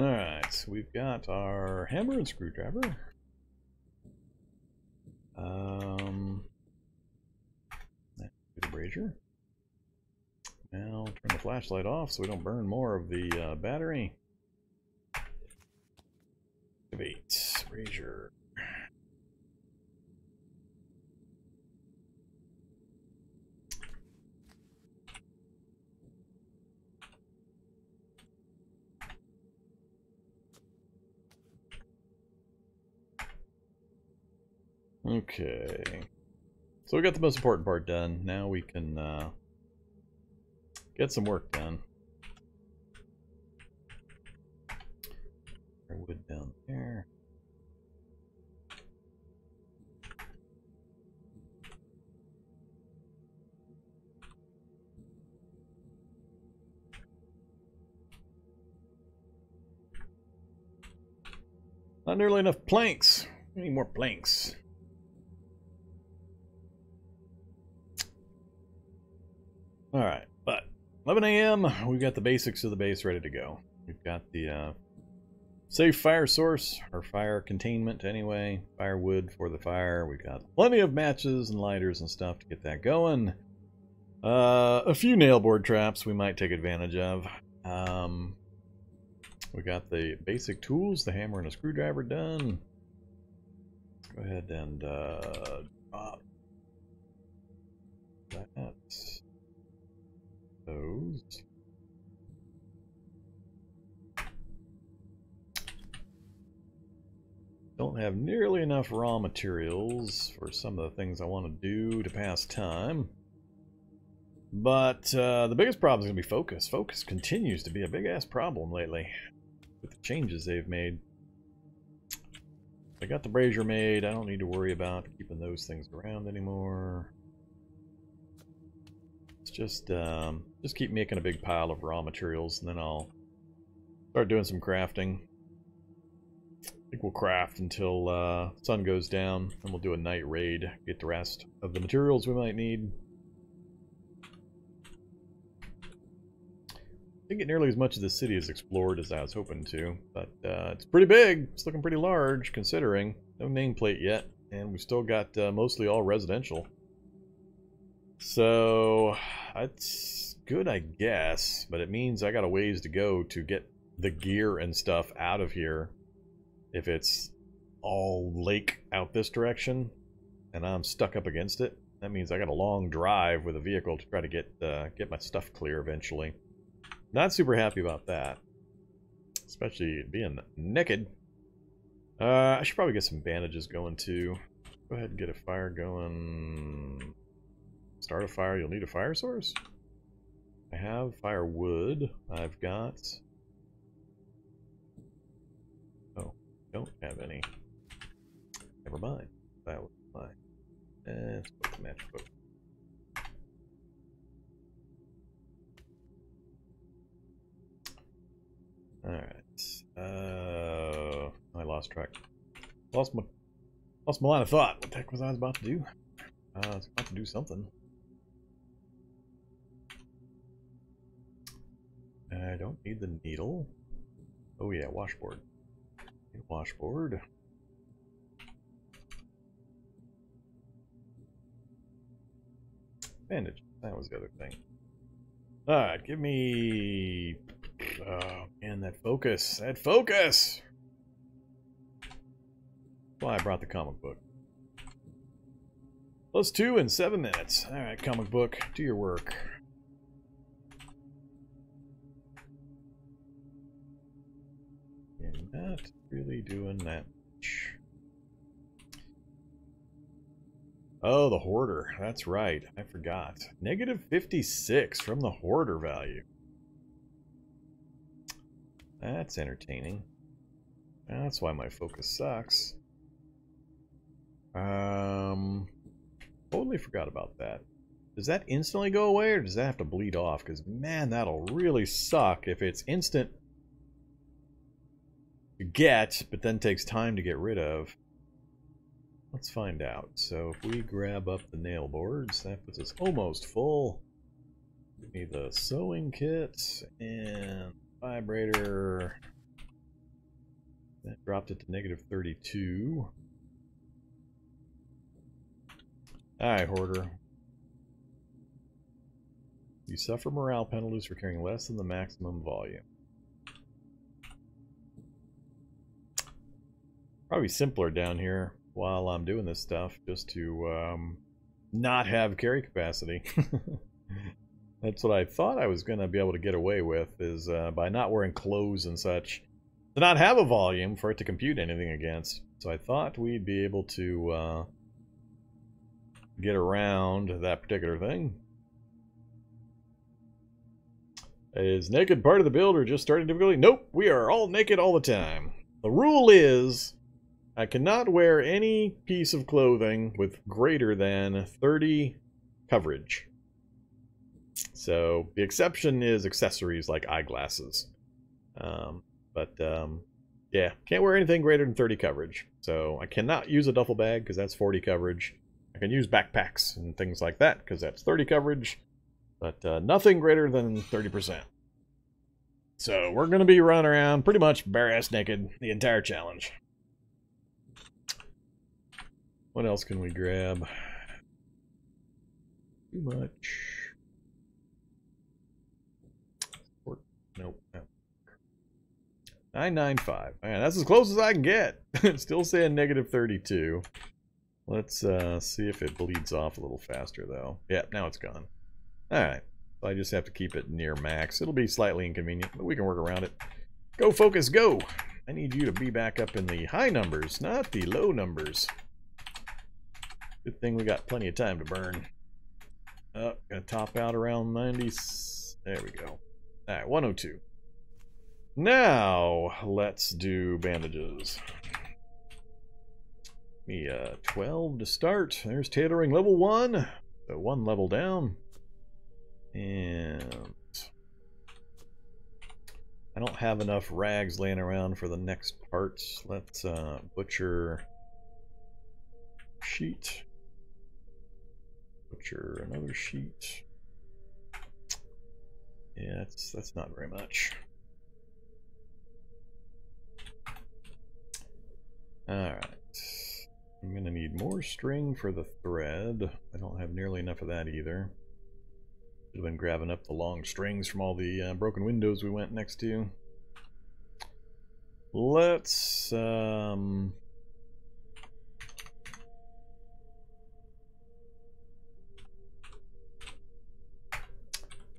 Alright, so we've got our hammer and screwdriver. Um, brazier. Now turn the flashlight off so we don't burn more of the uh, battery. Activate brazier. Okay. So we got the most important part done. Now we can uh, get some work done. Wood down there. Not nearly enough planks. We need more planks. Alright, but 11 a.m., we've got the basics of the base ready to go. We've got the uh, safe fire source, or fire containment anyway, firewood for the fire. We've got plenty of matches and lighters and stuff to get that going. Uh, a few nail board traps we might take advantage of. Um, we got the basic tools, the hammer and a screwdriver done. Go ahead and uh, drop that those. Don't have nearly enough raw materials for some of the things I want to do to pass time. But uh, the biggest problem is going to be focus. Focus continues to be a big-ass problem lately with the changes they've made. I got the brazier made. I don't need to worry about keeping those things around anymore. Just um, just keep making a big pile of raw materials, and then I'll start doing some crafting. I think we'll craft until uh, sun goes down, and we'll do a night raid, get the rest of the materials we might need. Didn't get nearly as much of the city as explored as I was hoping to, but uh, it's pretty big. It's looking pretty large, considering. No nameplate yet, and we've still got uh, mostly all residential. So, that's good, I guess, but it means I got a ways to go to get the gear and stuff out of here if it's all lake out this direction and I'm stuck up against it. That means I got a long drive with a vehicle to try to get uh, get my stuff clear eventually. Not super happy about that. Especially being naked. Uh, I should probably get some bandages going too. Go ahead and get a fire going. Start a fire, you'll need a fire source? I have firewood. I've got... Oh, don't have any. Never mind. That was fine. And let's put the matchbook. Alright. Uh, I lost track. Lost my, lost my line of thought. What the heck was I about to do? Uh, I was about to do something. I don't need the needle. Oh yeah, washboard. Washboard. Bandage. That was the other thing. Alright, give me... Oh, that focus. That focus! Why I brought the comic book. Plus two in seven minutes. Alright, comic book, do your work. Really doing that much. Oh, the hoarder. That's right. I forgot. Negative 56 from the hoarder value. That's entertaining. That's why my focus sucks. Um, totally forgot about that. Does that instantly go away or does that have to bleed off? Because, man, that'll really suck if it's instant get, but then takes time to get rid of. Let's find out. So if we grab up the nail boards, that puts us almost full. Give me the sewing kit and vibrator. That dropped it to negative 32. Alright, Hoarder. You suffer morale penalties for carrying less than the maximum volume. Probably simpler down here while I'm doing this stuff, just to um, not have carry capacity. That's what I thought I was going to be able to get away with, is uh, by not wearing clothes and such, to not have a volume for it to compute anything against. So I thought we'd be able to uh, get around that particular thing. Is naked part of the build or just starting difficulty? Nope, we are all naked all the time. The rule is I cannot wear any piece of clothing with greater than 30 coverage. So the exception is accessories like eyeglasses. Um, but um, yeah, can't wear anything greater than 30 coverage. So I cannot use a duffel bag because that's 40 coverage. I can use backpacks and things like that because that's 30 coverage. But uh, nothing greater than 30%. So we're going to be running around pretty much bare-ass naked the entire challenge. What else can we grab? Too much. Nope. No. 995. Man, that's as close as I can get. Still saying negative 32. Let's uh, see if it bleeds off a little faster, though. Yeah, now it's gone. Alright. So I just have to keep it near max. It'll be slightly inconvenient, but we can work around it. Go, focus, go! I need you to be back up in the high numbers, not the low numbers. Good thing we got plenty of time to burn. Oh, gonna top out around 90. There we go. Alright, 102. Now, let's do bandages. Me, uh, 12 to start. There's tailoring level 1. So one level down. And... I don't have enough rags laying around for the next parts. Let's uh, butcher sheet. Butcher another sheet. Yeah, that's, that's not very much. Alright. I'm going to need more string for the thread. I don't have nearly enough of that either. Should have been grabbing up the long strings from all the uh, broken windows we went next to. Let's... Um,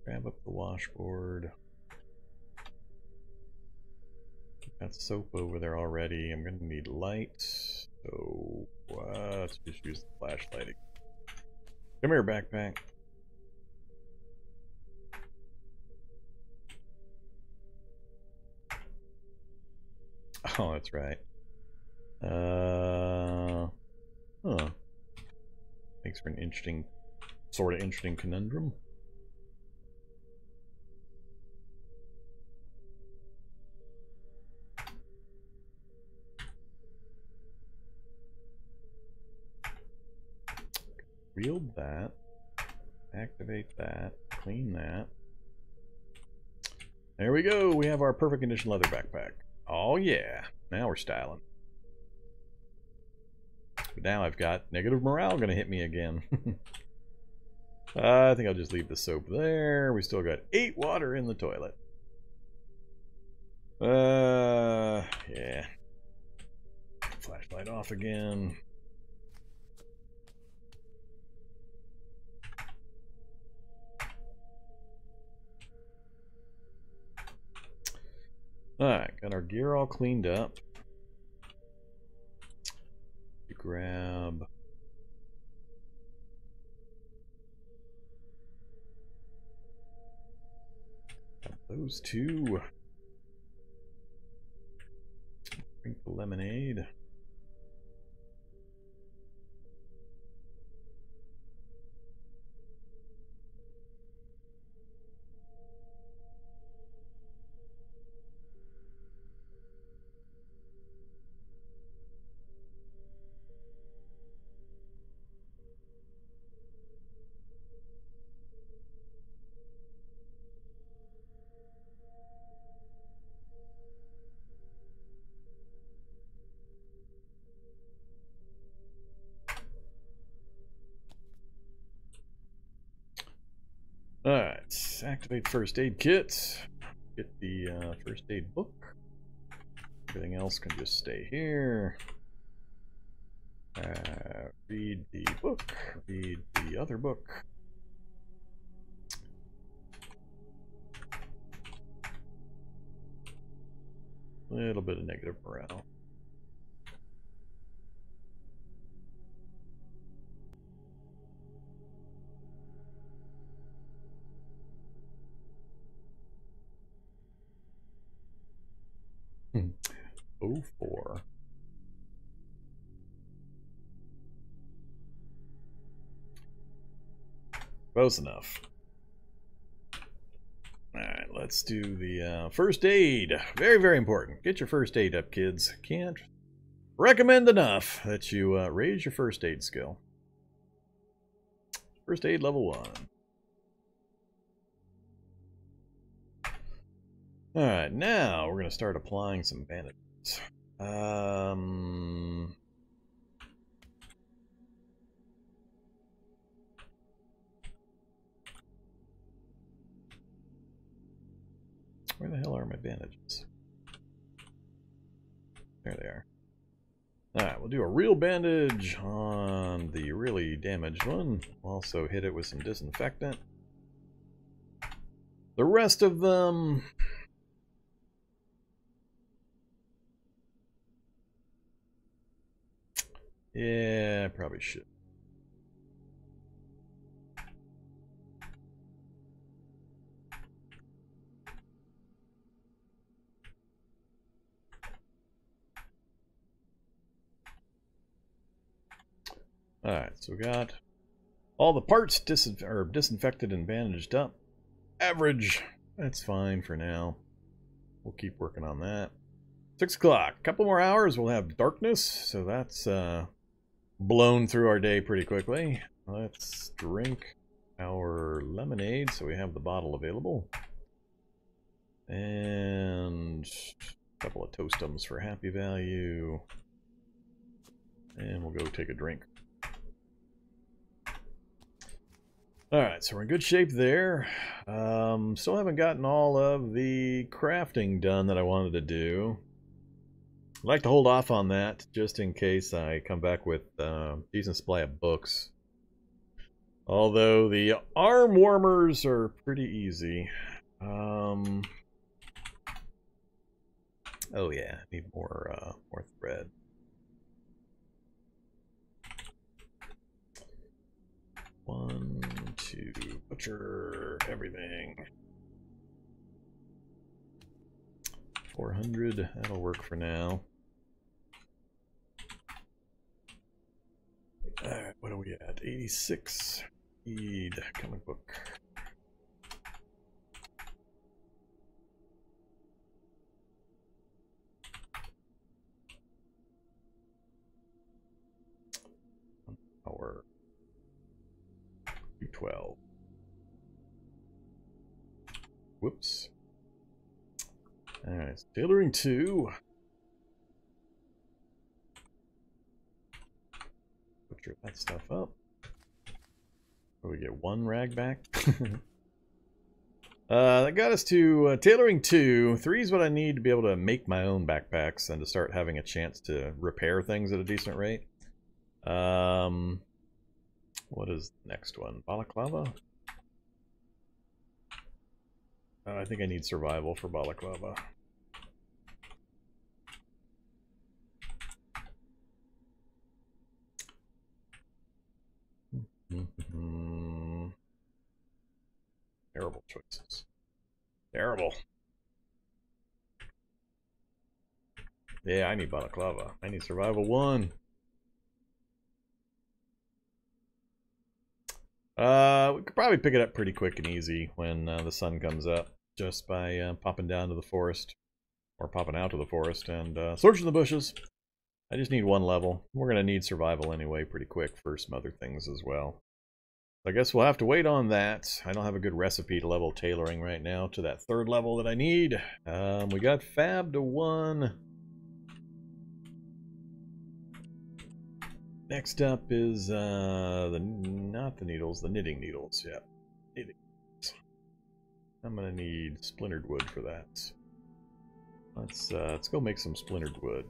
Grab up the washboard. Got soap over there already. I'm gonna need light. So uh, let's just use the flashlight. Come here, backpack. Oh, that's right. Uh, huh. Makes for an interesting, sort of interesting conundrum. Wield that. Activate that. Clean that. There we go. We have our perfect condition leather backpack. Oh yeah. Now we're styling. But now I've got negative morale going to hit me again. uh, I think I'll just leave the soap there. We still got eight water in the toilet. Uh, yeah. Flashlight off again. Alright, got our gear all cleaned up. Grab those two. Drink the activate first aid kit. Get the uh, first aid book. Everything else can just stay here. Uh, read the book. Read the other book. A little bit of negative morale. Close enough. Alright, let's do the uh, first aid. Very, very important. Get your first aid up, kids. Can't recommend enough that you uh, raise your first aid skill. First aid level one. Alright, now we're going to start applying some bandages. Um... Where the hell are my bandages? There they are. Alright, we'll do a real bandage on the really damaged one. Also hit it with some disinfectant. The rest of them... Yeah, probably should. Alright, so we got all the parts disin disinfected and bandaged up. Average. That's fine for now. We'll keep working on that. Six o'clock. A couple more hours, we'll have darkness. So that's uh, blown through our day pretty quickly. Let's drink our lemonade so we have the bottle available. And a couple of toast-ems for happy value. And we'll go take a drink. Alright, so we're in good shape there. Um, still haven't gotten all of the crafting done that I wanted to do. I'd like to hold off on that, just in case I come back with uh, decent supply of books. Although the arm warmers are pretty easy. Um, oh yeah, need more, uh, more thread. One, butcher everything. 400, that'll work for now. Alright, what are we at? 86. Need comic book. Power. 12. Whoops. Alright, tailoring 2. Butcher that stuff up. we get one rag back. uh, that got us to uh, tailoring 2. 3 is what I need to be able to make my own backpacks and to start having a chance to repair things at a decent rate. Um, what is the next one? Balaclava? Uh, I think I need survival for Balaclava. Terrible choices. Terrible. Yeah, I need Balaclava. I need survival one. Uh, we could probably pick it up pretty quick and easy when uh, the sun comes up, just by uh, popping down to the forest, or popping out to the forest and uh, searching the bushes. I just need one level. We're going to need survival anyway pretty quick for some other things as well. I guess we'll have to wait on that. I don't have a good recipe to level tailoring right now to that third level that I need. Um, we got Fab to 1. Next up is uh, the not the needles, the knitting needles. Yeah, knitting. I'm gonna need splintered wood for that. Let's uh, let's go make some splintered wood.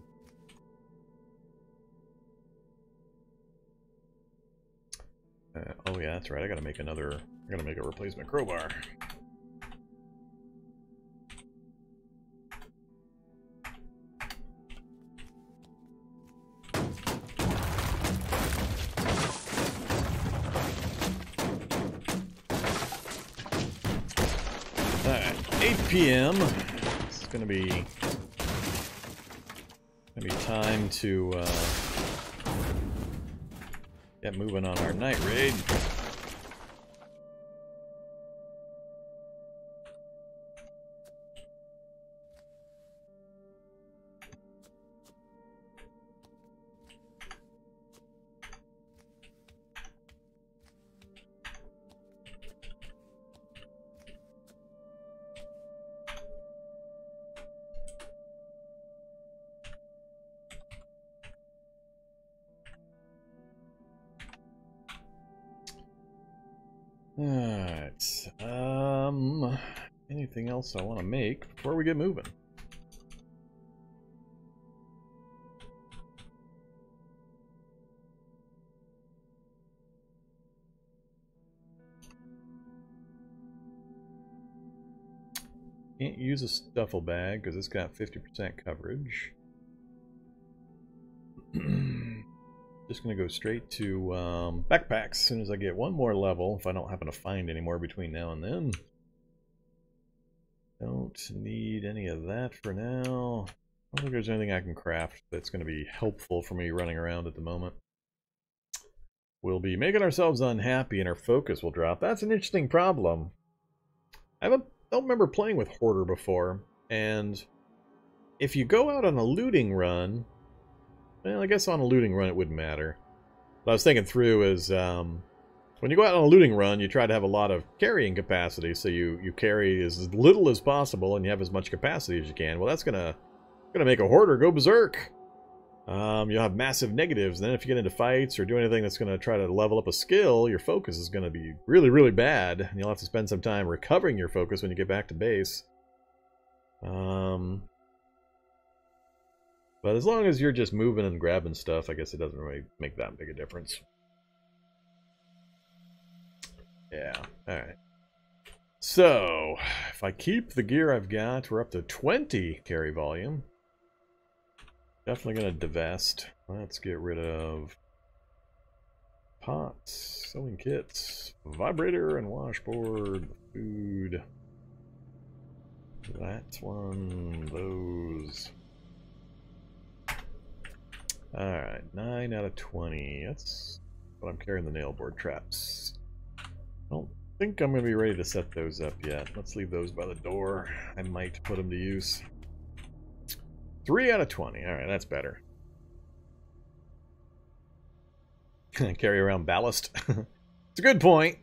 Uh, oh yeah, that's right. I gotta make another. I gotta make a replacement crowbar. To uh, get moving on our night raid. Else I want to make before we get moving? Can't use a duffel bag because it's got 50% coverage. Just gonna go straight to um, backpacks as soon as I get one more level, if I don't happen to find any more between now and then. Don't need any of that for now. I don't think there's anything I can craft that's going to be helpful for me running around at the moment. We'll be making ourselves unhappy and our focus will drop. That's an interesting problem. I don't remember playing with Hoarder before, and if you go out on a looting run, well, I guess on a looting run it wouldn't matter. What I was thinking through is, um, when you go out on a looting run, you try to have a lot of carrying capacity, so you, you carry as little as possible and you have as much capacity as you can. Well, that's gonna gonna make a hoarder go berserk. Um, you'll have massive negatives. And then if you get into fights or do anything that's gonna try to level up a skill, your focus is gonna be really, really bad. And you'll have to spend some time recovering your focus when you get back to base. Um, but as long as you're just moving and grabbing stuff, I guess it doesn't really make that big a difference. Yeah, alright. So, if I keep the gear I've got, we're up to 20 carry volume. Definitely going to divest. Let's get rid of pots, sewing kits, vibrator and washboard, food. That one, those. Alright, 9 out of 20. That's what I'm carrying the nail board traps. I don't think I'm going to be ready to set those up yet. Let's leave those by the door. I might put them to use. 3 out of 20. Alright, that's better. carry around ballast. it's a good point.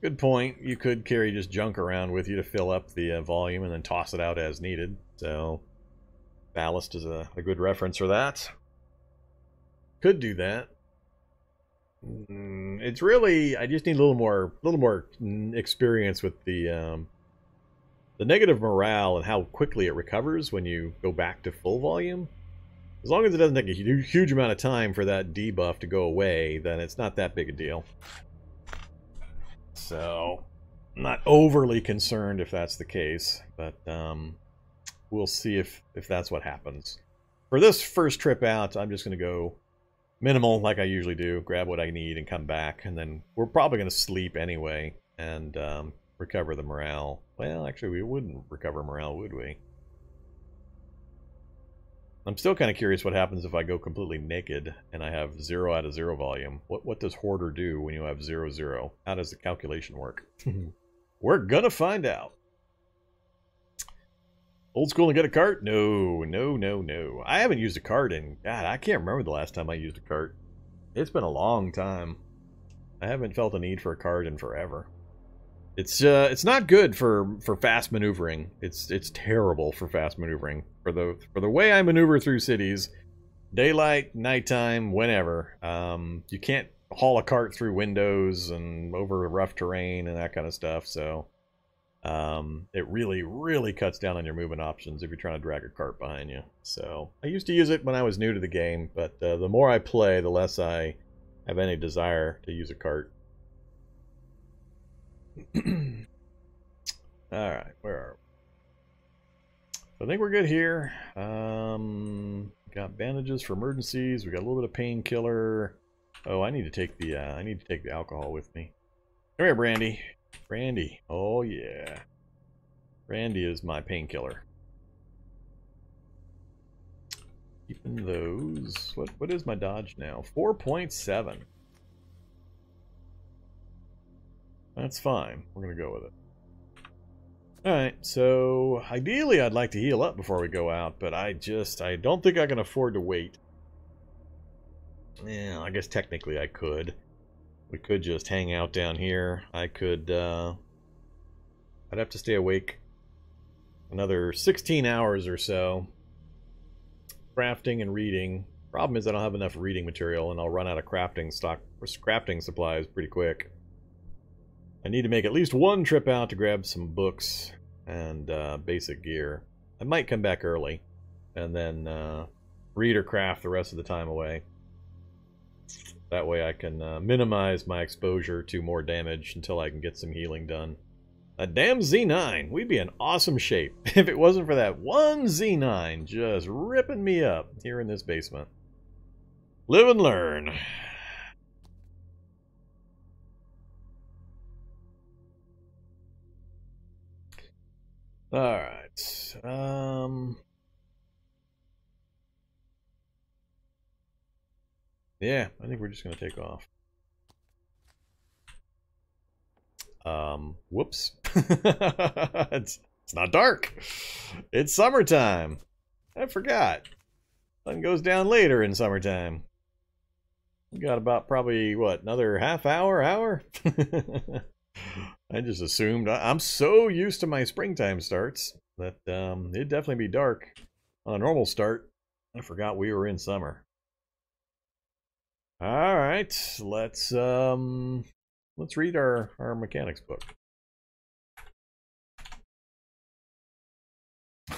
Good point. You could carry just junk around with you to fill up the uh, volume and then toss it out as needed. So, ballast is a, a good reference for that. Could do that. Mm, it's really I just need a little more, a little more experience with the um, the negative morale and how quickly it recovers when you go back to full volume. As long as it doesn't take a huge, amount of time for that debuff to go away, then it's not that big a deal. So, I'm not overly concerned if that's the case, but um, we'll see if if that's what happens. For this first trip out, I'm just going to go minimal like I usually do, grab what I need and come back, and then we're probably going to sleep anyway and um, recover the morale. Well, actually, we wouldn't recover morale, would we? I'm still kind of curious what happens if I go completely naked and I have 0 out of 0 volume. What, what does Hoarder do when you have 0, 0? How does the calculation work? we're gonna find out. Old school and get a cart? No, no, no, no. I haven't used a cart in, God, I can't remember the last time I used a cart. It's been a long time. I haven't felt a need for a cart in forever. It's uh, it's not good for for fast maneuvering. It's it's terrible for fast maneuvering. For the for the way I maneuver through cities, daylight, nighttime, whenever. Um, you can't haul a cart through windows and over rough terrain and that kind of stuff. So um, it really, really cuts down on your movement options if you're trying to drag a cart behind you. So I used to use it when I was new to the game, but uh, the more I play, the less I have any desire to use a cart. All right, where are we? I think we're good here. Um, got bandages for emergencies. We got a little bit of painkiller. Oh, I need to take the uh, I need to take the alcohol with me. Come here, Brandy. Brandy. Oh, yeah. Brandy is my painkiller. Keeping those. What What is my dodge now? 4.7. That's fine. We're going to go with it. Alright, so ideally I'd like to heal up before we go out, but I just, I don't think I can afford to wait. Yeah, I guess technically I could. We could just hang out down here. I could, uh... I'd have to stay awake another 16 hours or so. Crafting and reading. Problem is I don't have enough reading material and I'll run out of crafting stock or crafting supplies pretty quick. I need to make at least one trip out to grab some books and uh, basic gear. I might come back early and then uh, read or craft the rest of the time away. That way I can uh, minimize my exposure to more damage until I can get some healing done. A damn Z9! We'd be in awesome shape if it wasn't for that one Z9 just ripping me up here in this basement. Live and learn. Alright. Um... Yeah, I think we're just going to take off. Um, whoops. it's, it's not dark. It's summertime. I forgot. Sun goes down later in summertime. We got about probably, what, another half hour, hour? I just assumed. I'm so used to my springtime starts that um, it'd definitely be dark on a normal start. I forgot we were in summer. All right, let's um, let's read our our mechanics book.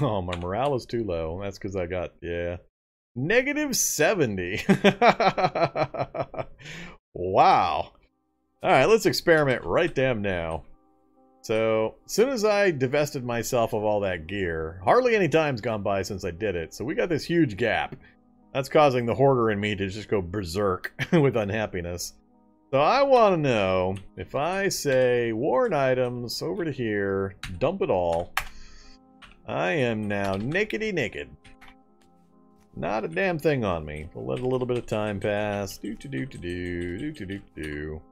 Oh, my morale is too low. That's because I got yeah, negative seventy. wow. All right, let's experiment right damn now. So, as soon as I divested myself of all that gear, hardly any time's gone by since I did it, so we got this huge gap. That's causing the hoarder in me to just go berserk with unhappiness. So I want to know, if I say worn items over to here, dump it all, I am now nakedy naked. Not a damn thing on me. We'll let a little bit of time pass. Do to do to do do to do do.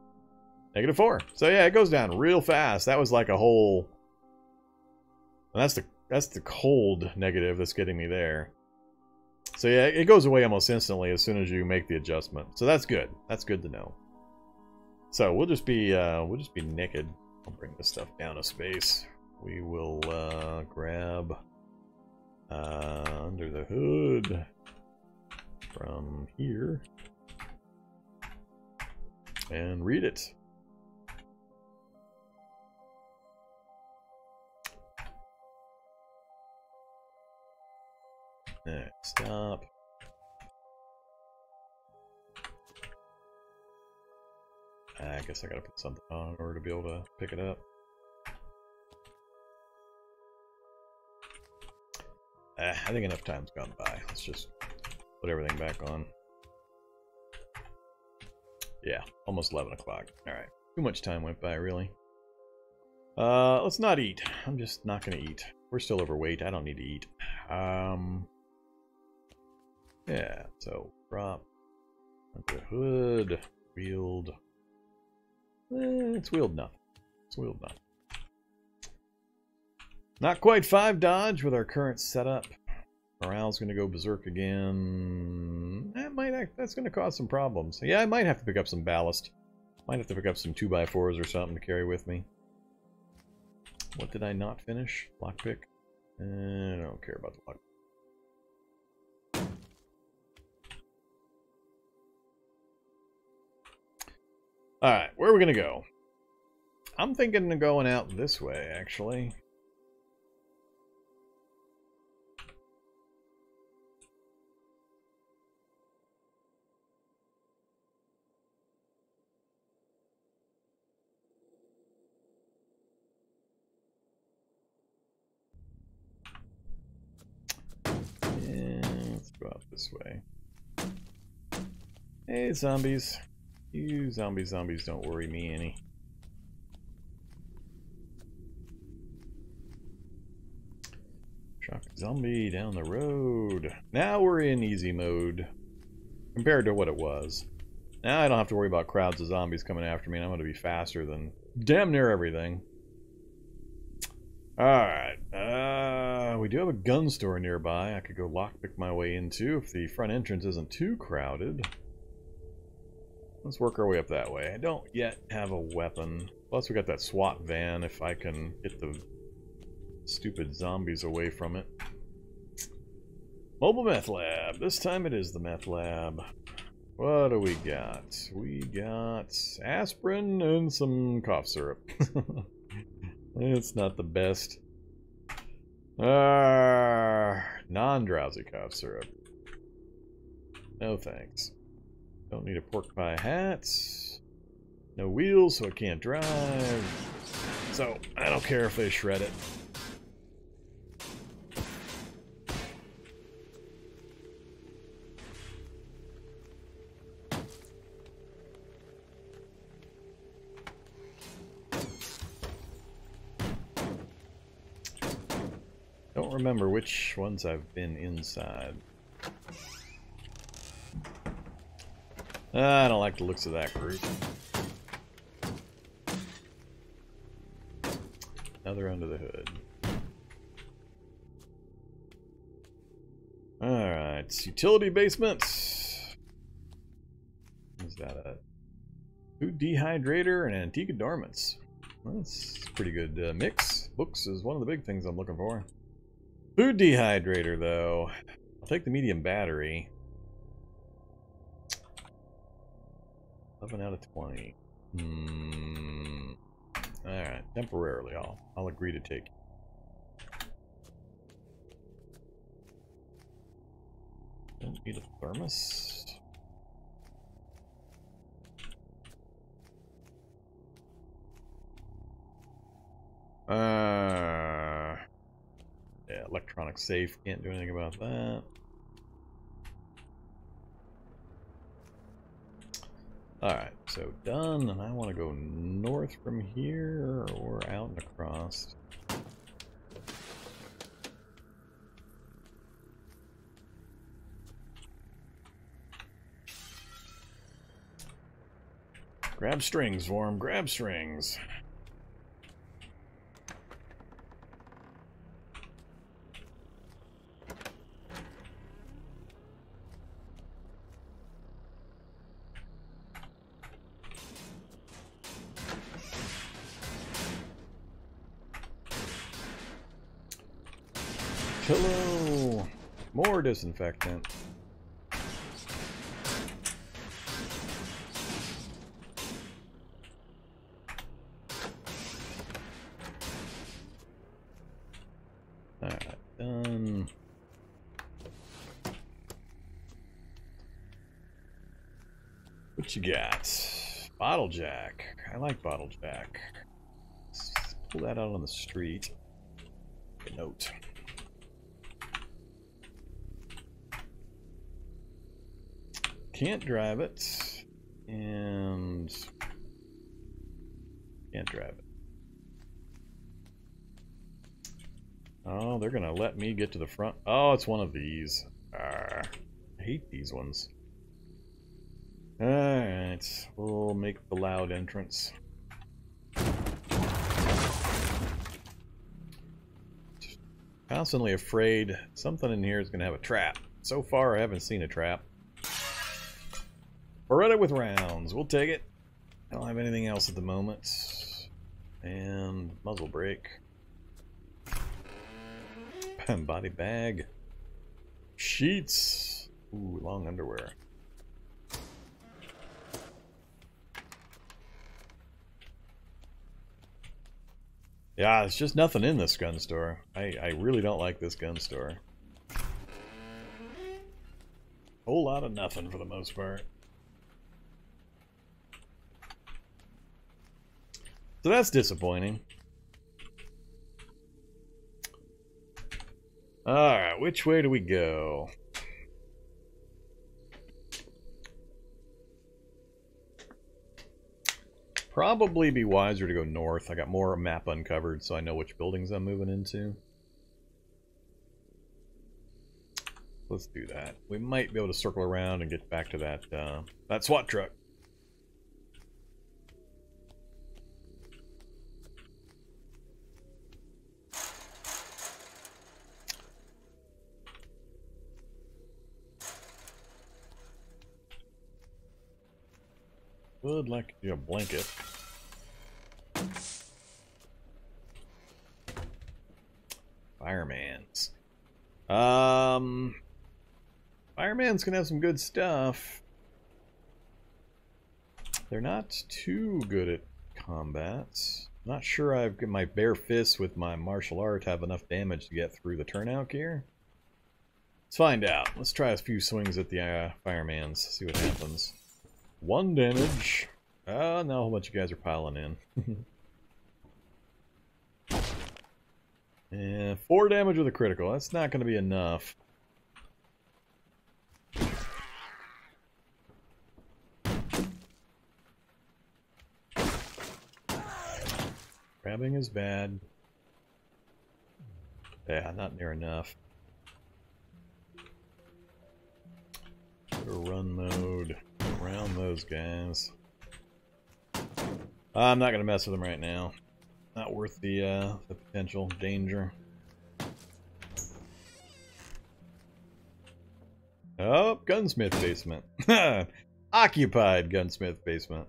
Negative four. So yeah, it goes down real fast. That was like a whole. That's the that's the cold negative that's getting me there. So yeah, it goes away almost instantly as soon as you make the adjustment. So that's good. That's good to know. So we'll just be uh, we'll just be naked. I'll bring this stuff down a space. We will uh, grab uh, under the hood from here and read it. Next up. I guess I gotta put something on in order to be able to pick it up. Uh, I think enough time's gone by. Let's just put everything back on. Yeah, almost 11 o'clock. Alright. Too much time went by, really. Uh, let's not eat. I'm just not gonna eat. We're still overweight. I don't need to eat. Um, yeah, so prop, the hood, wheeled. Eh, it's wheeled enough. It's wheeled enough. Not quite five dodge with our current setup. Morale's going to go berserk again. That might act, that's going to cause some problems. Yeah, I might have to pick up some ballast. Might have to pick up some 2x4s or something to carry with me. What did I not finish? Lockpick? Eh, I don't care about the lockpick. Alright, where are we going to go? I'm thinking of going out this way, actually. Yeah, let's go out this way. Hey, zombies. You zombie zombies don't worry me any. Shock zombie down the road. Now we're in easy mode. Compared to what it was. Now I don't have to worry about crowds of zombies coming after me and I'm going to be faster than damn near everything. Alright. Uh, we do have a gun store nearby I could go lockpick my way into if the front entrance isn't too crowded. Let's work our way up that way. I don't yet have a weapon. Plus we got that SWAT van if I can get the stupid zombies away from it. Mobile meth lab. This time it is the meth lab. What do we got? We got aspirin and some cough syrup. it's not the best. Uh, Non-drowsy cough syrup. No thanks. Don't need a pork pie hat. No wheels, so I can't drive. So, I don't care if they shred it. Don't remember which ones I've been inside. I don't like the looks of that group. Another under the hood. Alright, utility basement. Is that a food dehydrator and antique adornments? That's a pretty good uh, mix. Books is one of the big things I'm looking for. Food dehydrator, though. I'll take the medium battery. 11 out of 20. Hmm. Alright, temporarily I'll I'll agree to take Don't need a thermos. Uh yeah, electronic safe, can't do anything about that. Alright, so done, and I want to go north from here or out and across. Grab strings, Vorm, grab strings. Pillow! More disinfectant. Alright, done. What you got? Bottle jack. I like bottle jack. Let's pull that out on the street. Note. Can't drive it. And can't drive it. Oh, they're gonna let me get to the front. Oh, it's one of these. Arr, I hate these ones. Alright, we'll make the loud entrance. Constantly afraid something in here is gonna have a trap. So far, I haven't seen a trap. Beretta with rounds. We'll take it. I don't have anything else at the moment. And muzzle brake. Body bag. Sheets. Ooh, long underwear. Yeah, it's just nothing in this gun store. I, I really don't like this gun store. Whole lot of nothing for the most part. So that's disappointing. Alright, which way do we go? Probably be wiser to go north. I got more map uncovered, so I know which buildings I'm moving into. Let's do that. We might be able to circle around and get back to that uh, that SWAT truck. Would like do a blanket. Fireman's. Um, Fireman's gonna have some good stuff. They're not too good at combats. Not sure I've got my bare fists with my martial art have enough damage to get through the turnout gear. Let's find out. Let's try a few swings at the uh, Fireman's, see what happens. One damage. Ah, uh, now a whole bunch of guys are piling in. and four damage with a critical. That's not going to be enough. Grabbing is bad. Yeah, not near enough. run mode around those guys. I'm not gonna mess with them right now. Not worth the uh, the potential danger. Oh, gunsmith basement. Occupied gunsmith basement.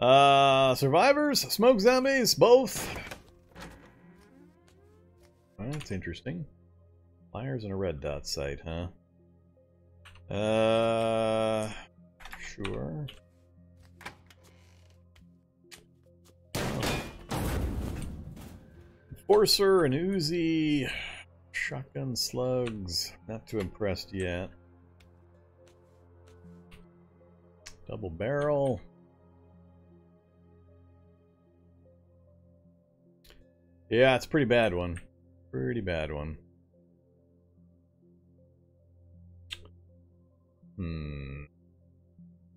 Uh, survivors, smoke zombies, both. that's interesting. Flyers and a red dot sight, huh? Uh, Enforcer and Uzi. Shotgun slugs. Not too impressed yet. Double barrel. Yeah, it's a pretty bad one. Pretty bad one. Hmm.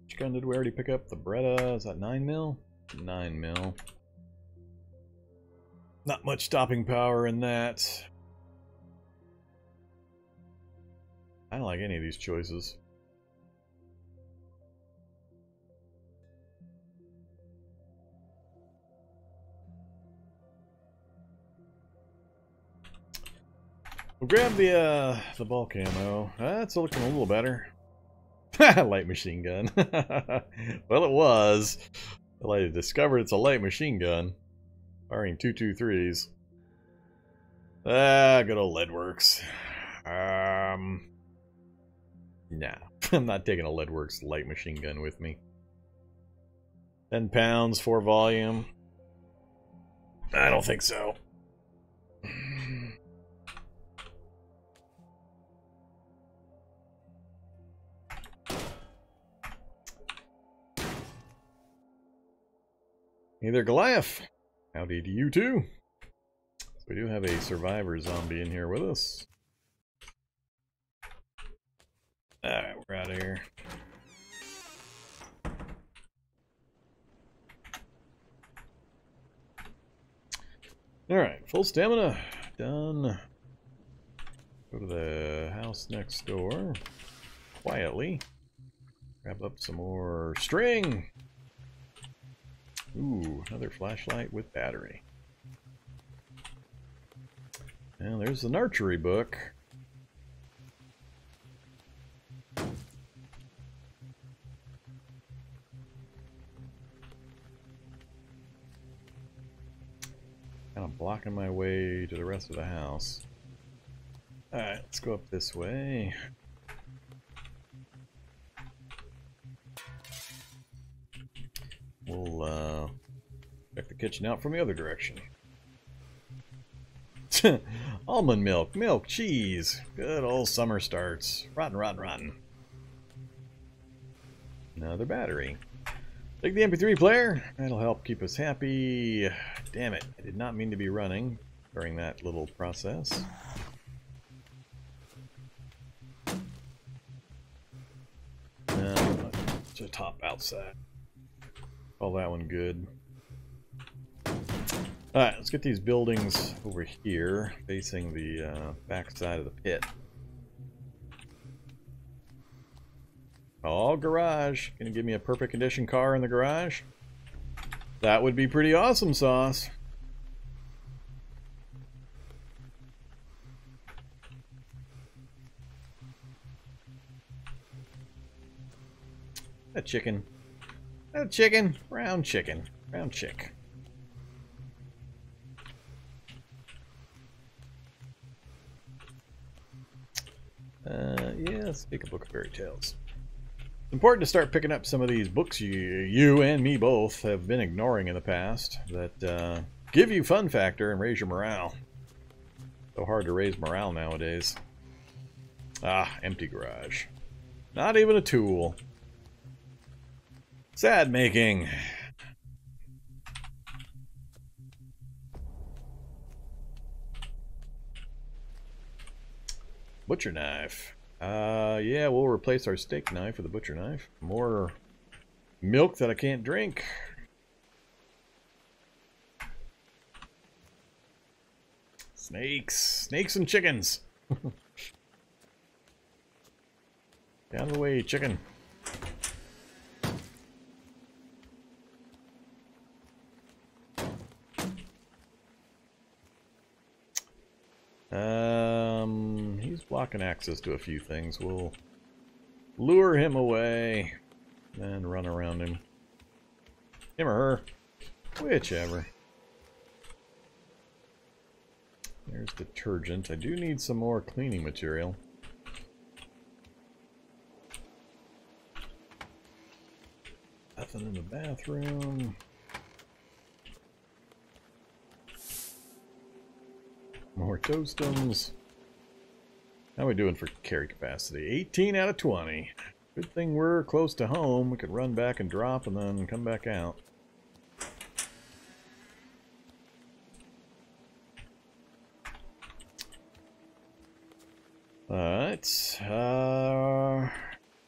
Which gun did we already pick up? The Beretta. Is that 9 mil? 9 mil. Not much stopping power in that. I don't like any of these choices. We'll grab the uh, the bulk ammo. That's looking a little better. light machine gun. well, it was. Well, I discovered it's a light machine gun. Firing 223s. Ah, good old Leadworks. Um, nah, I'm not taking a Leadworks light machine gun with me. 10 pounds, 4 volume. I don't think so. Either Goliath. Howdy to you too. We do have a survivor zombie in here with us. Alright, we're out of here. Alright, full stamina. Done. Go to the house next door. Quietly. Grab up some more string. Ooh, another flashlight with battery. And there's an archery book. Kind of blocking my way to the rest of the house. Alright, let's go up this way. We'll uh, check the kitchen out from the other direction. Almond milk, milk, cheese. Good old summer starts. Rotten, rotten, rotten. Another battery. Take the MP3 player. That'll help keep us happy. Damn it. I did not mean to be running during that little process. Uh, to top outside. Call that one good. Alright, let's get these buildings over here, facing the uh, back side of the pit. Oh, garage. You give me a perfect condition car in the garage? That would be pretty awesome, Sauce. A chicken. A chicken. round chicken. round chick. Uh, yeah, let's take a book of fairy tales. It's important to start picking up some of these books you, you and me both have been ignoring in the past that uh, give you fun factor and raise your morale. So hard to raise morale nowadays. Ah, empty garage. Not even a tool. Sad making. Butcher knife. Uh, yeah, we'll replace our steak knife with a butcher knife. More milk that I can't drink. Snakes. Snakes and chickens. Down the way, chicken. Um, he's blocking access to a few things. We'll lure him away and run around him. Him or her. Whichever. There's detergent. I do need some more cleaning material. Nothing in the bathroom. More toast-ems. How are we doing for carry capacity? 18 out of 20. Good thing we're close to home. We could run back and drop and then come back out. Alright. Uh,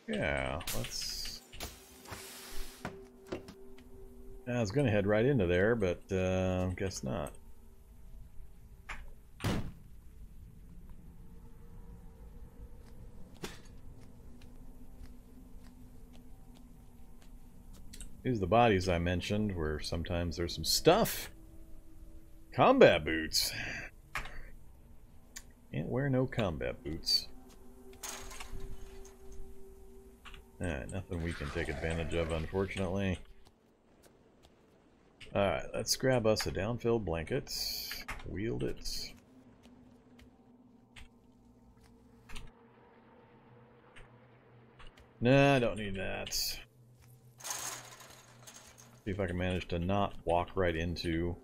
yeah, let's... I was going to head right into there, but uh, guess not. These are the bodies I mentioned, where sometimes there's some stuff. Combat boots. Can't wear no combat boots. Alright, nothing we can take advantage of, unfortunately. Alright, let's grab us a downfilled blanket. Wield it. Nah, I don't need that. See if I can manage to not walk right into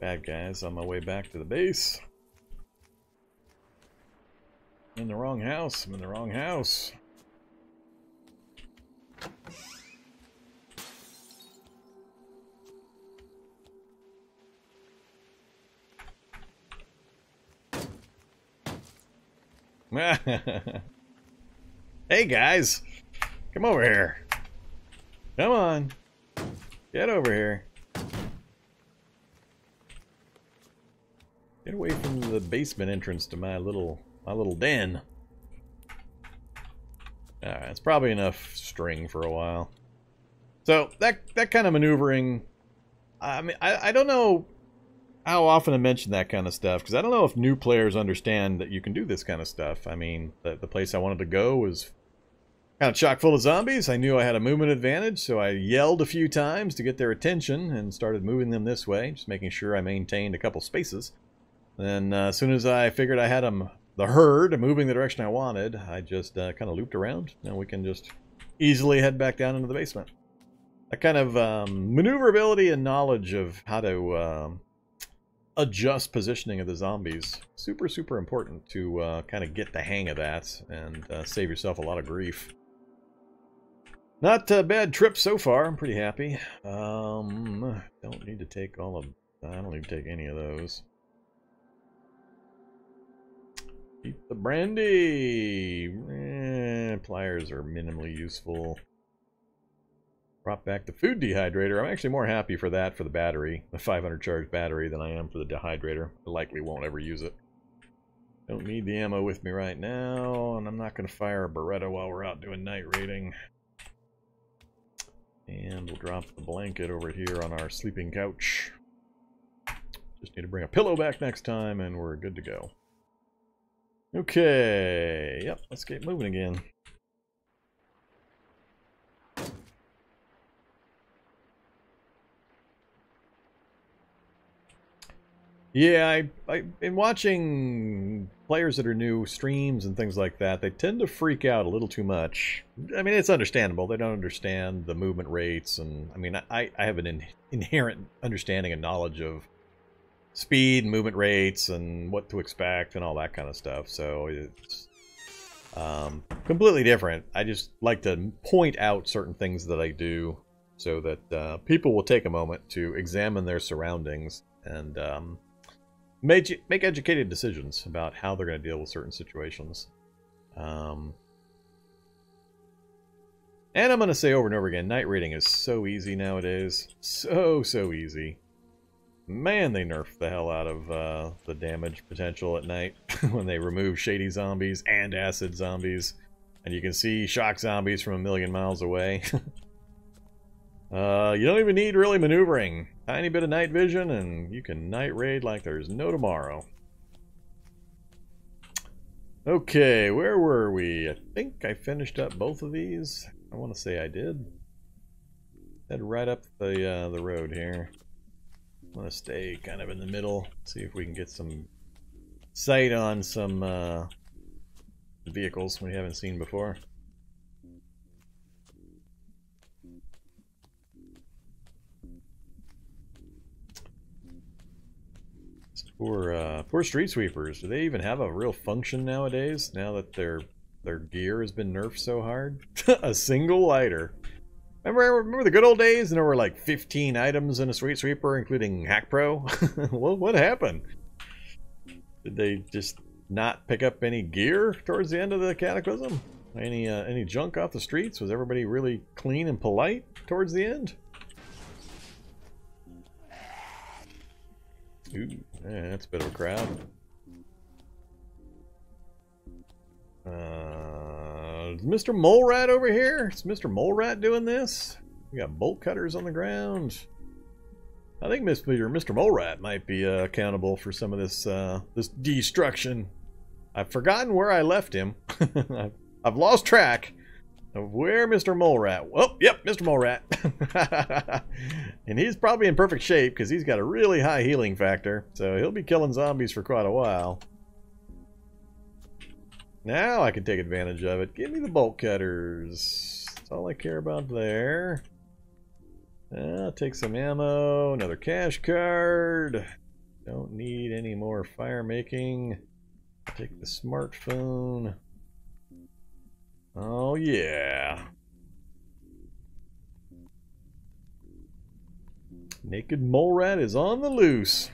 bad guys on my way back to the base. I'm in the wrong house. I'm in the wrong house. hey guys, come over here. Come on. Get over here. Get away from the basement entrance to my little my little den. Alright, it's probably enough string for a while. So that that kind of maneuvering I mean I, I don't know how often I mention that kind of stuff because I don't know if new players understand that you can do this kind of stuff. I mean, the, the place I wanted to go was Kind of chock full of zombies. I knew I had a movement advantage, so I yelled a few times to get their attention and started moving them this way, just making sure I maintained a couple spaces. Then uh, as soon as I figured I had them, the herd moving the direction I wanted, I just uh, kind of looped around. and we can just easily head back down into the basement. That kind of um, maneuverability and knowledge of how to um, adjust positioning of the zombies. Super, super important to uh, kind of get the hang of that and uh, save yourself a lot of grief. Not a bad trip so far. I'm pretty happy. Um, don't need to take all of... I don't need to take any of those. Keep the brandy! Eh, pliers are minimally useful. Brought back the food dehydrator. I'm actually more happy for that for the battery, the 500 charge battery, than I am for the dehydrator. I likely won't ever use it. Don't need the ammo with me right now, and I'm not going to fire a Beretta while we're out doing night raiding. And we'll drop the blanket over here on our sleeping couch. Just need to bring a pillow back next time, and we're good to go. Okay, yep, let's get moving again. Yeah, I, I've been watching players that are new streams and things like that. They tend to freak out a little too much. I mean, it's understandable. They don't understand the movement rates. And I mean, I, I have an in, inherent understanding and knowledge of speed and movement rates and what to expect and all that kind of stuff. So it's um, completely different. I just like to point out certain things that I do so that uh, people will take a moment to examine their surroundings and um, make, make educated decisions about how they're going to deal with certain situations. Um, and I'm going to say over and over again, night raiding is so easy nowadays. So, so easy. Man, they nerfed the hell out of uh, the damage potential at night when they remove shady zombies and acid zombies. And you can see shock zombies from a million miles away. uh, you don't even need really maneuvering. Tiny bit of night vision and you can night raid like there's no tomorrow. Okay, where were we? I think I finished up both of these. I want to say I did. Head right up the uh, the road here. I'm gonna stay kind of in the middle. See if we can get some sight on some uh, vehicles we haven't seen before. Poor, uh, poor street sweepers. Do they even have a real function nowadays? Now that their their gear has been nerfed so hard, a single lighter. Remember, remember the good old days? And there were like 15 items in a Street Sweeper, including Hack Pro? what, what happened? Did they just not pick up any gear towards the end of the Cataclysm? Any uh, any junk off the streets? Was everybody really clean and polite towards the end? Ooh, yeah, that's a bit of a crowd. Uh, is Mr. Mole Rat over here? Is Mr. Mole Rat doing this? We got bolt cutters on the ground. I think Mr. Mr. Mole Rat might be uh, accountable for some of this uh, this destruction. I've forgotten where I left him. I've lost track where Mr. Mole Rat. Oh, yep, Mr. Mole Rat. and he's probably in perfect shape because he's got a really high healing factor. So he'll be killing zombies for quite a while. Now I can take advantage of it. Give me the bolt cutters. That's all I care about there. I'll take some ammo, another cash card. Don't need any more fire making. Take the smartphone. Oh yeah. Naked mole rat is on the loose.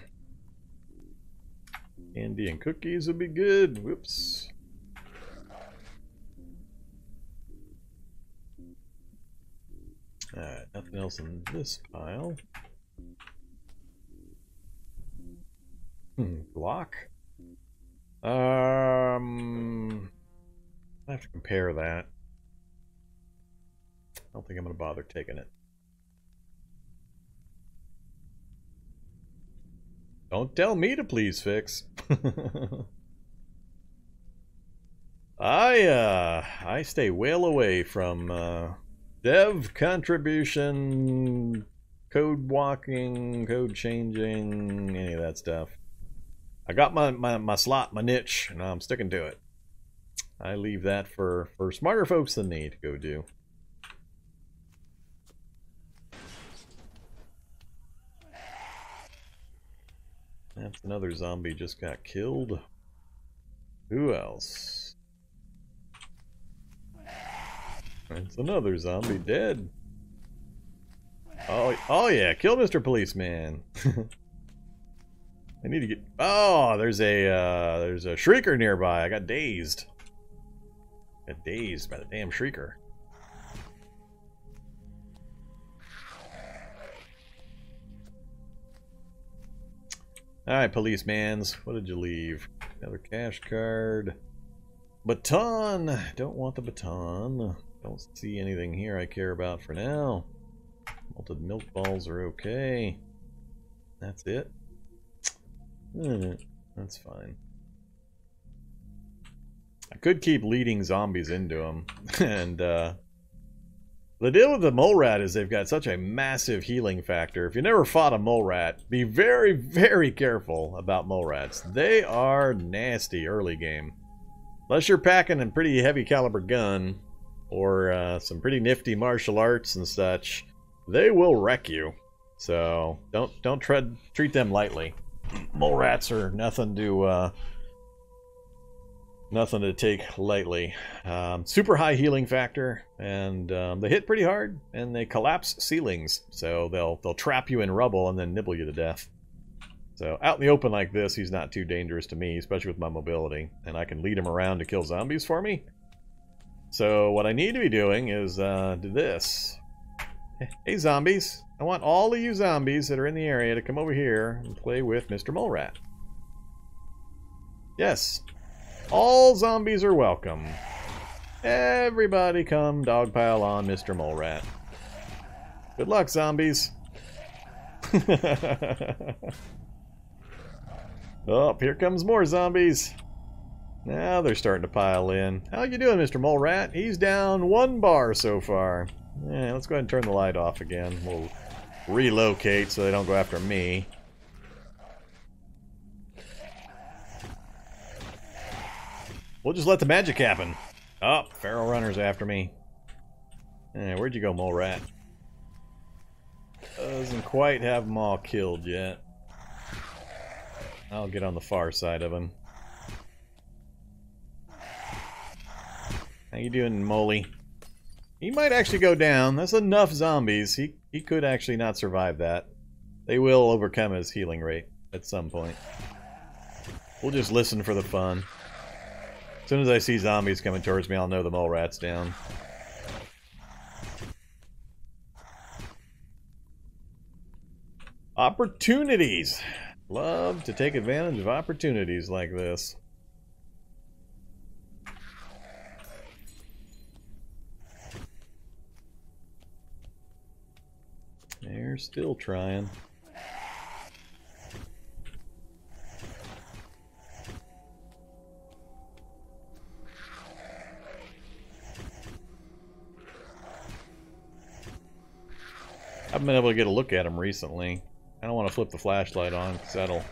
Candy and cookies would be good. Whoops. Alright, nothing else in this pile. Hmm, block? Um, I have to compare that. I don't think I'm going to bother taking it. Don't tell me to please fix. I, uh, I stay well away from, uh, Dev contribution, code walking, code changing, any of that stuff. I got my, my, my slot, my niche, and I'm sticking to it. I leave that for, for smarter folks than me to go do. That's another zombie just got killed. Who else? That's another zombie dead. Oh, oh yeah, kill Mr. Policeman. I need to get. Oh, there's a uh, there's a shrieker nearby. I got dazed. Dazed by the damn shrieker. Alright, policemans. What did you leave? Another cash card. Baton! Don't want the baton. Don't see anything here I care about for now. Malted milk balls are okay. That's it. Mm, that's fine. I could keep leading zombies into them. and, uh... The deal with the mole rat is they've got such a massive healing factor. If you never fought a mole rat, be very, very careful about mole rats. They are nasty early game. Unless you're packing a pretty heavy caliber gun, or uh, some pretty nifty martial arts and such, they will wreck you. So don't don't tread treat them lightly. Mole rats are nothing to uh, nothing to take lightly. Um, super high healing factor, and um, they hit pretty hard, and they collapse ceilings. So they'll they'll trap you in rubble and then nibble you to death. So out in the open like this, he's not too dangerous to me, especially with my mobility, and I can lead him around to kill zombies for me. So what I need to be doing is uh, do this. Hey zombies, I want all of you zombies that are in the area to come over here and play with Mr. Mole Rat. Yes, all zombies are welcome. Everybody come dogpile on Mr. Mole Rat. Good luck, zombies. oh, here comes more zombies. Now they're starting to pile in. How you doing, Mr. Mole Rat? He's down one bar so far. Yeah, let's go ahead and turn the light off again. We'll relocate so they don't go after me. We'll just let the magic happen. Oh, feral runner's after me. Eh, where'd you go, mole rat? Doesn't quite have them all killed yet. I'll get on the far side of him. How you doing, Moley? He might actually go down. That's enough zombies. He, he could actually not survive that. They will overcome his healing rate at some point. We'll just listen for the fun. As soon as I see zombies coming towards me, I'll know the mole rat's down. Opportunities! Love to take advantage of opportunities like this. They're still trying. Haven't been able to get a look at them recently. I don't want to flip the flashlight on because that'll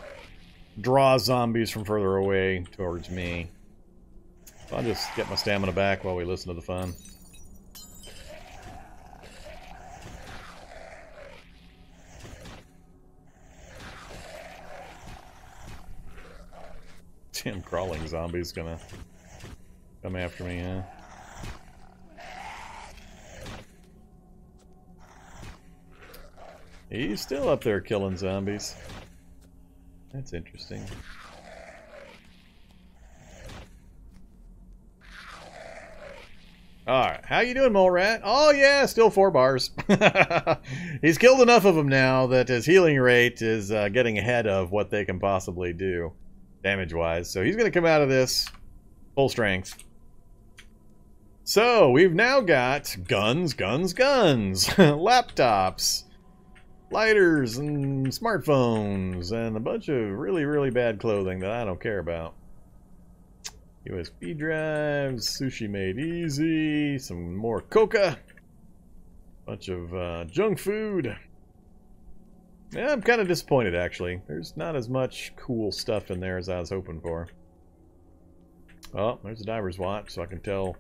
draw zombies from further away towards me. So I'll just get my stamina back while we listen to the fun. Damn crawling zombie's gonna come after me, huh? He's still up there killing zombies. That's interesting. Alright, how you doing, Mole Rat? Oh yeah, still four bars. He's killed enough of them now that his healing rate is uh, getting ahead of what they can possibly do damage-wise. So he's going to come out of this full strength. So we've now got guns, guns, guns, laptops, lighters, and smartphones, and a bunch of really, really bad clothing that I don't care about. USB drives, sushi made easy, some more coca, bunch of uh, junk food. Yeah, I'm kind of disappointed, actually. There's not as much cool stuff in there as I was hoping for. Oh, there's a diver's watch, so I can tell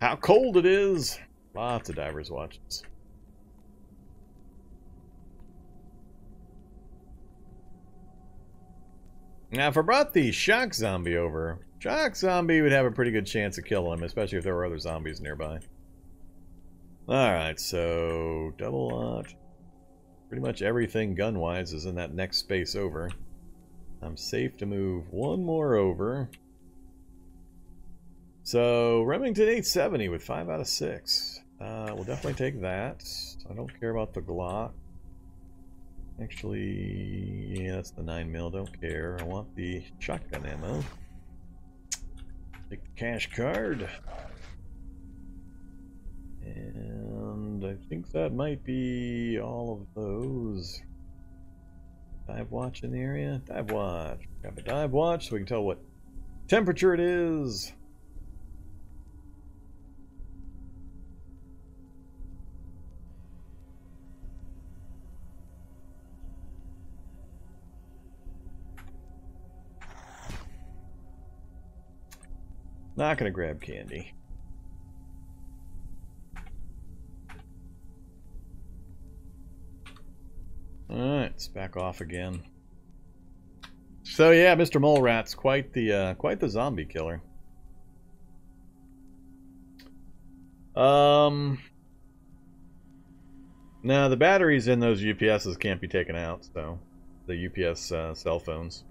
how cold it is. Lots of diver's watches. Now, if I brought the shock zombie over, shock zombie would have a pretty good chance of killing him, especially if there were other zombies nearby. Alright, so double watch. Pretty much everything gun-wise is in that next space over. I'm safe to move one more over. So, Remington 870 with 5 out of 6. Uh, we'll definitely take that. I don't care about the Glock. Actually, yeah, that's the 9 mil. Don't care. I want the shotgun ammo. The cash card. And I think that might be all of those. Dive watch in the area? Dive watch. Grab a dive watch so we can tell what temperature it is. Not gonna grab candy. Alright, let's back off again. So yeah, Mr. Mole Rat's quite the uh, quite the zombie killer. Um now the batteries in those UPSs can't be taken out, so the UPS uh, cell phones.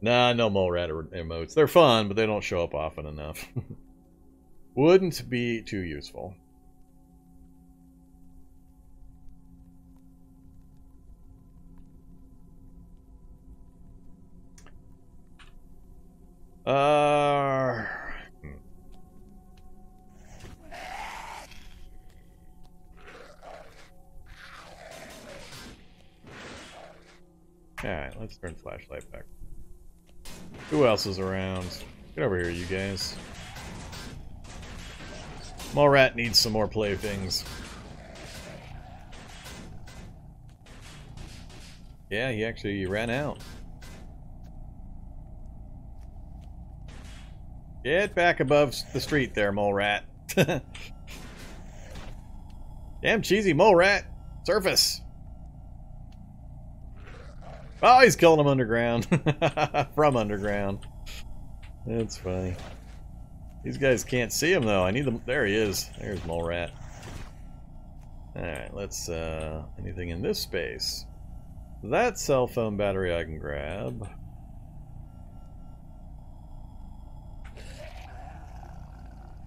Nah, no mole rat emotes. They're fun, but they don't show up often enough. Wouldn't be too useful. Uh... Hmm. Alright, let's turn flashlight back. Who else is around? Get over here, you guys. Mole rat needs some more playthings. Yeah, he actually ran out. Get back above the street there, mole rat. Damn cheesy mole rat. Surface. Oh, he's killing him underground. From underground. That's funny. These guys can't see him though. I need them. There he is. There's Mole Rat. Alright, let's, uh, anything in this space? That cell phone battery I can grab.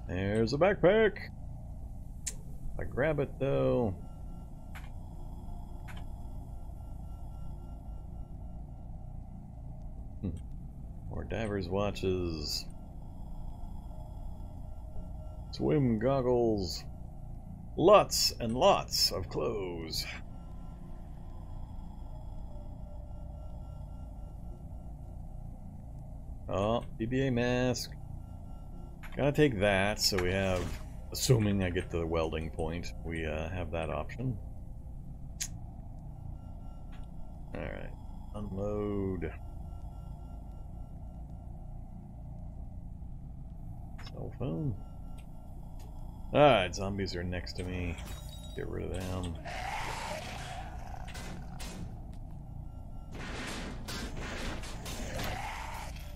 There's a backpack. If I grab it though. Diver's watches. Swim goggles. Lots and lots of clothes. Oh, BBA mask. Gotta take that, so we have, assuming I get to the welding point, we uh, have that option. Alright, unload. Phone. Alright, zombies are next to me. Get rid of them.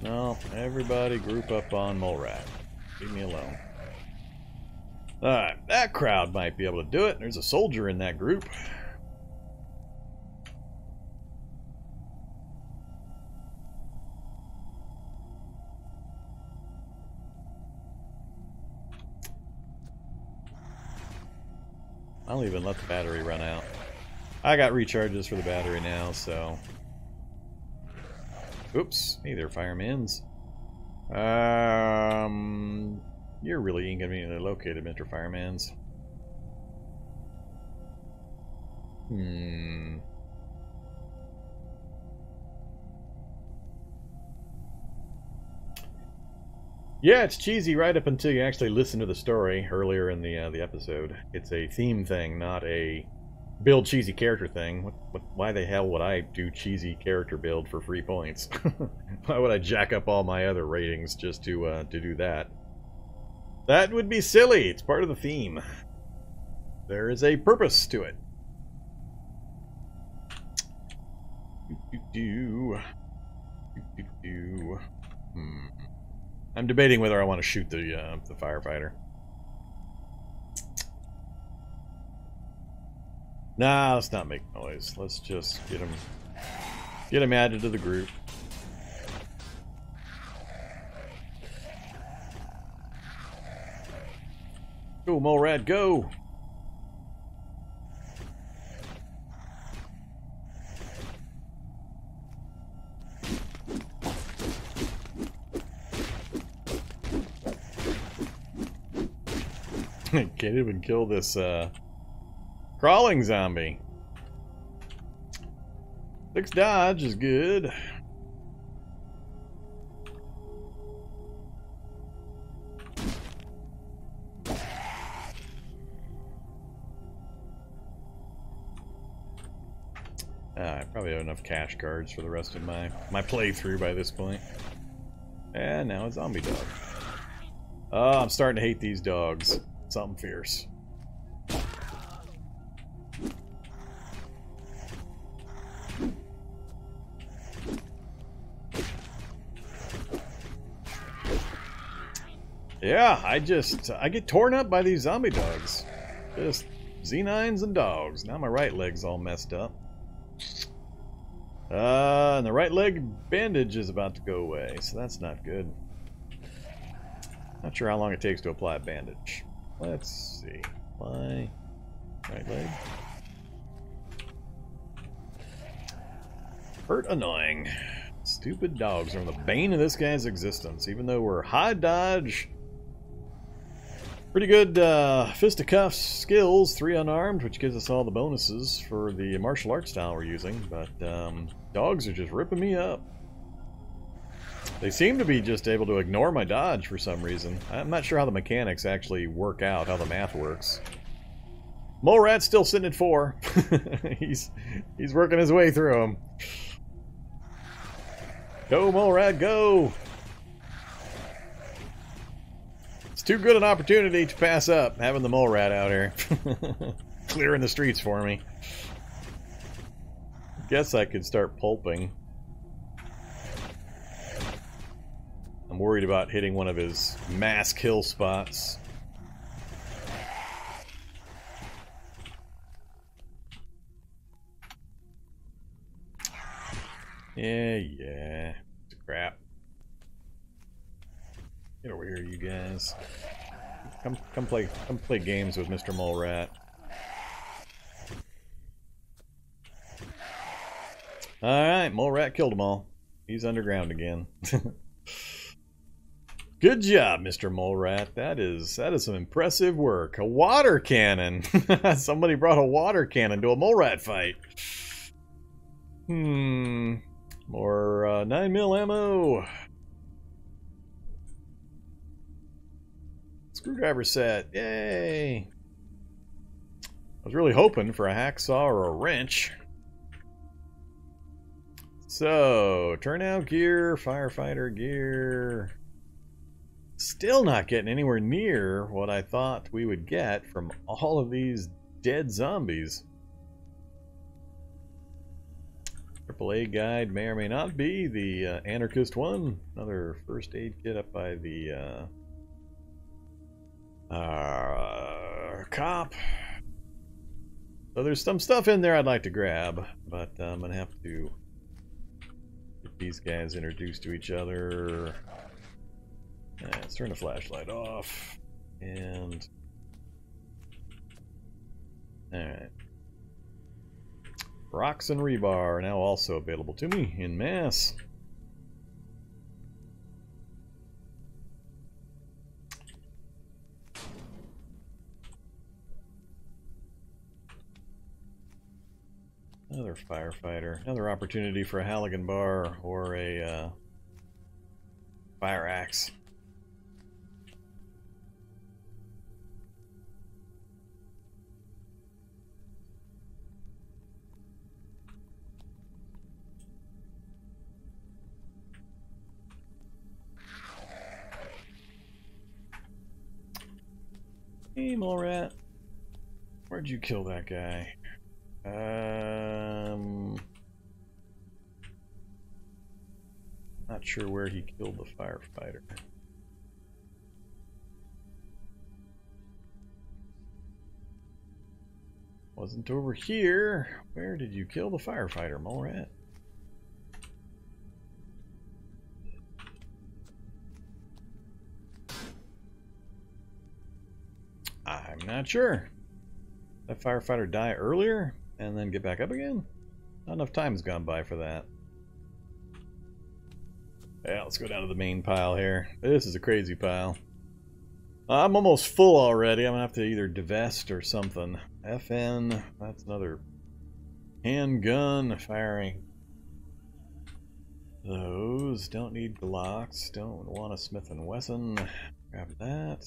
No, everybody group up on Mole Rat. Leave me alone. Alright, that crowd might be able to do it. There's a soldier in that group. I'll even let the battery run out. I got recharges for the battery now, so... Oops. Hey there, firemen's. Um... You're really inconveniently located, Mr. Fireman's. Hmm... Yeah, it's cheesy right up until you actually listen to the story earlier in the uh, the episode. It's a theme thing, not a build cheesy character thing. What, what, why the hell would I do cheesy character build for free points? why would I jack up all my other ratings just to uh, to do that? That would be silly. It's part of the theme. There is a purpose to it. Do, do, do. do, Hmm. I'm debating whether I want to shoot the uh, the firefighter. Nah, let's not make noise. Let's just get him get him added to the group. Go, Mole Rat, go! Can't even kill this uh, crawling zombie. Six dodge is good. Uh, I probably have enough cash cards for the rest of my, my playthrough by this point. And now a zombie dog. Oh, I'm starting to hate these dogs. Something fierce. Yeah, I just, I get torn up by these zombie dogs. Just Z9s and dogs. Now my right leg's all messed up. Uh, and the right leg bandage is about to go away, so that's not good. Not sure how long it takes to apply a bandage. Let's see. My right leg. Hurt annoying. Stupid dogs are the bane of this guy's existence, even though we're high dodge, Pretty good uh, fisticuffs skills, three unarmed, which gives us all the bonuses for the martial arts style we're using, but um, dogs are just ripping me up. They seem to be just able to ignore my dodge for some reason. I'm not sure how the mechanics actually work out, how the math works. Mole Rat's still sitting at four. he's he's working his way through them. Go, Mole Rat, go! It's too good an opportunity to pass up, having the mole rat out here. Clearing the streets for me. Guess I could start pulping. I'm worried about hitting one of his mass kill spots. Yeah, yeah. It's crap. Get over here, you guys. Come, come play, come play games with Mr. Mole Rat. All right, Mole Rat killed them all. He's underground again. Good job, Mr. Mole Rat. That is that is some impressive work. A water cannon. Somebody brought a water cannon to a mole rat fight. Hmm. More uh, 9 mil ammo. Screwdriver set. Yay! I was really hoping for a hacksaw or a wrench. So, turnout gear, firefighter gear. Still not getting anywhere near what I thought we would get from all of these dead zombies. AAA guide may or may not be the uh, anarchist one. Another first aid kit up by the uh, uh, cop. So there's some stuff in there I'd like to grab, but I'm gonna have to get these guys introduced to each other. Let's turn the flashlight off. And alright. Rocks and rebar are now also available to me in mass. Another firefighter. Another opportunity for a Halligan bar or a uh, fire axe. Hey, mole rat. Where'd you kill that guy? Um, not sure where he killed the firefighter. Wasn't over here. Where did you kill the firefighter, mole rat? Not sure. That firefighter die earlier and then get back up again? Not enough time has gone by for that. Yeah, let's go down to the main pile here. This is a crazy pile. I'm almost full already. I'm gonna have to either divest or something. FN, that's another handgun firing. Those don't need Glocks. Don't want a Smith and Wesson. Grab that.